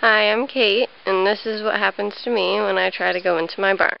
Hi, I'm Kate, and this is what happens to me when I try to go into my barn.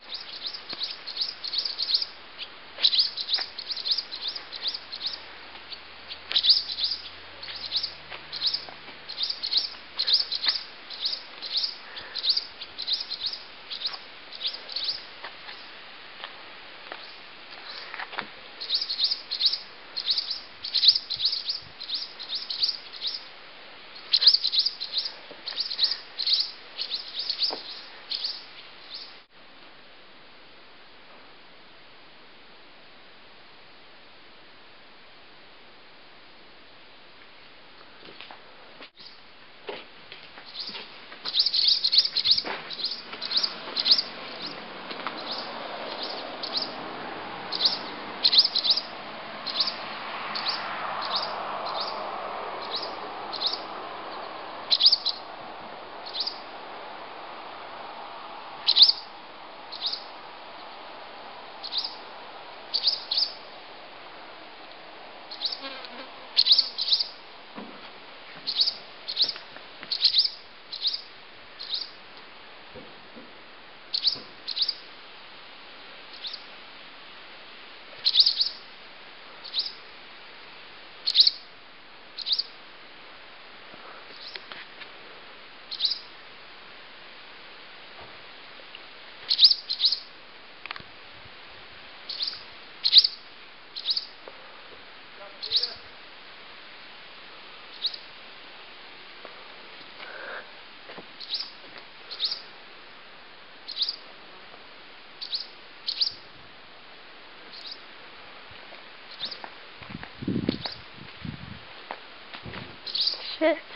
this.